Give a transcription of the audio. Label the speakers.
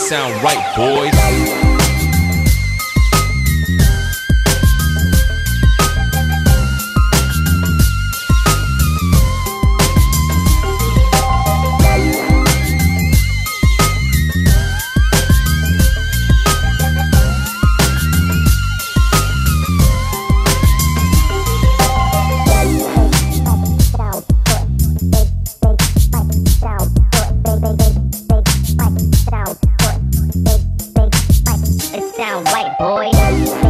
Speaker 1: Sound
Speaker 2: right, boys.
Speaker 1: Sound white, boy.